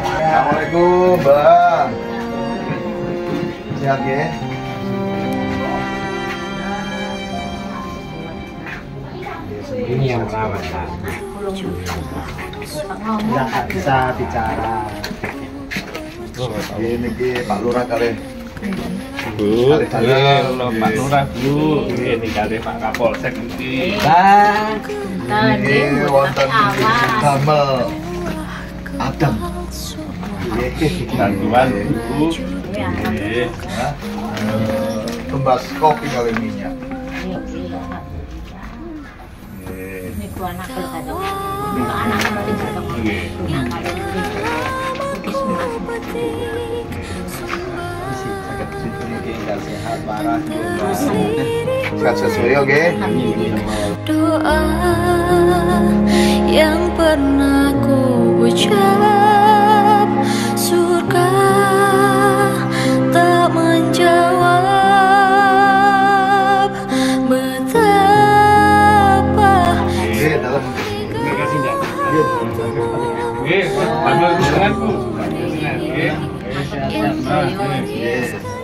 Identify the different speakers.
Speaker 1: Assalamualaikum, Bang. Sehat ya?
Speaker 2: Ini yang merawat
Speaker 3: nggak bisa bicara.
Speaker 1: Ini Pak Lurah kali.
Speaker 4: Bu,
Speaker 1: Kali-kali.
Speaker 4: ini lo Pak Lurah Bu, ini kali Pak Kapolsek ini.
Speaker 2: Bang,
Speaker 1: Ini wonten damel Adam.
Speaker 4: Bantuan?
Speaker 1: Eh, Tumbas kopi kali minyak. Nggih.
Speaker 5: Niku anak saja. Anak
Speaker 3: sehat.
Speaker 1: Sehat sesuai oke.
Speaker 6: doa ucap surga tak menjawab betapa
Speaker 1: dalam.
Speaker 4: Kasih.